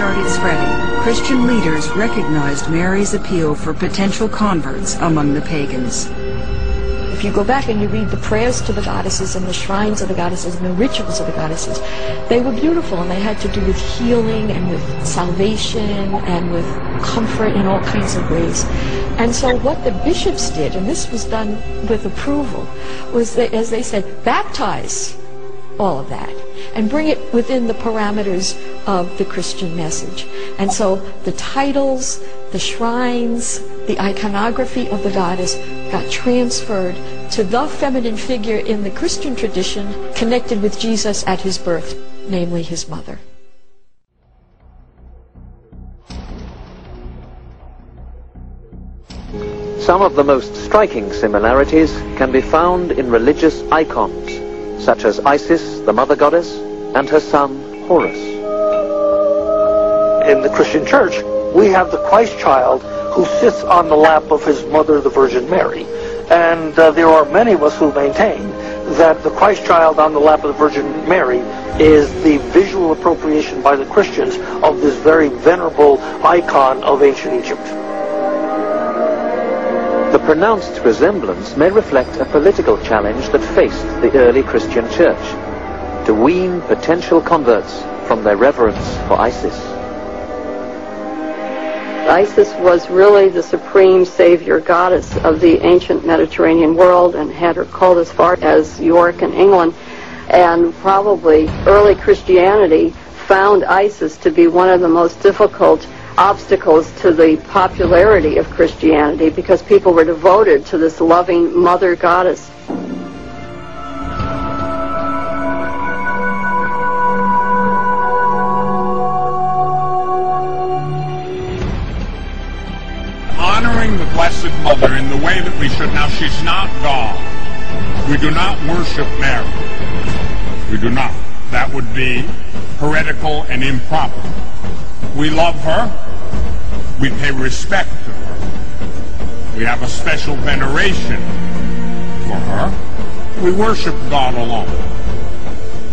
started spreading, Christian leaders recognized Mary's appeal for potential converts among the pagans. If you go back and you read the prayers to the goddesses and the shrines of the goddesses and the rituals of the goddesses, they were beautiful and they had to do with healing and with salvation and with comfort in all kinds of ways. And so what the bishops did, and this was done with approval, was that, as they said, baptize all of that and bring it within the parameters of the Christian message. And so the titles, the shrines, the iconography of the goddess got transferred to the feminine figure in the Christian tradition connected with Jesus at his birth, namely his mother. Some of the most striking similarities can be found in religious icons, such as Isis, the mother goddess, and her son Horus. In the Christian church, we have the Christ child who sits on the lap of his mother, the Virgin Mary. And uh, there are many of us who maintain that the Christ child on the lap of the Virgin Mary is the visual appropriation by the Christians of this very venerable icon of ancient Egypt. The pronounced resemblance may reflect a political challenge that faced the early Christian church to wean potential converts from their reverence for Isis. Isis was really the supreme savior goddess of the ancient Mediterranean world and had her cult as far as York and England. And probably early Christianity found Isis to be one of the most difficult obstacles to the popularity of Christianity because people were devoted to this loving mother goddess. Blessed Mother in the way that we should. Now, she's not God. We do not worship Mary. We do not. That would be heretical and improper. We love her. We pay respect to her. We have a special veneration for her. We worship God alone.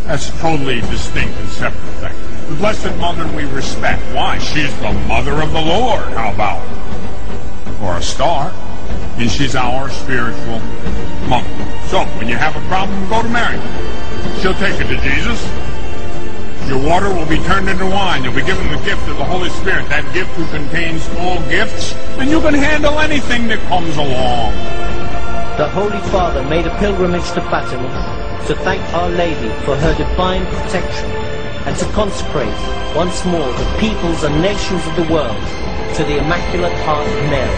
That's a totally distinct and separate thing. The Blessed Mother we respect. Why? She's the Mother of the Lord. How about? Or a star, and she's our spiritual mother. So, when you have a problem, go to Mary. She'll take it to Jesus. Your water will be turned into wine. You'll be given the gift of the Holy Spirit, that gift who contains all gifts, and you can handle anything that comes along. The Holy Father made a pilgrimage to Fatima to thank Our Lady for her divine protection and to consecrate once more the peoples and nations of the world to the Immaculate Heart of Mary.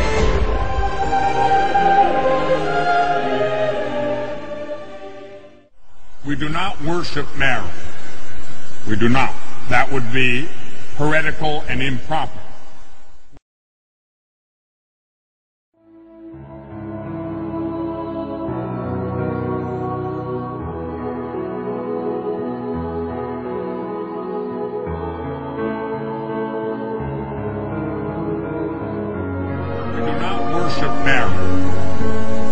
We do not worship Mary. We do not. That would be heretical and improper.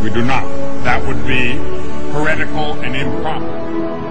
We do not. That would be heretical and improper.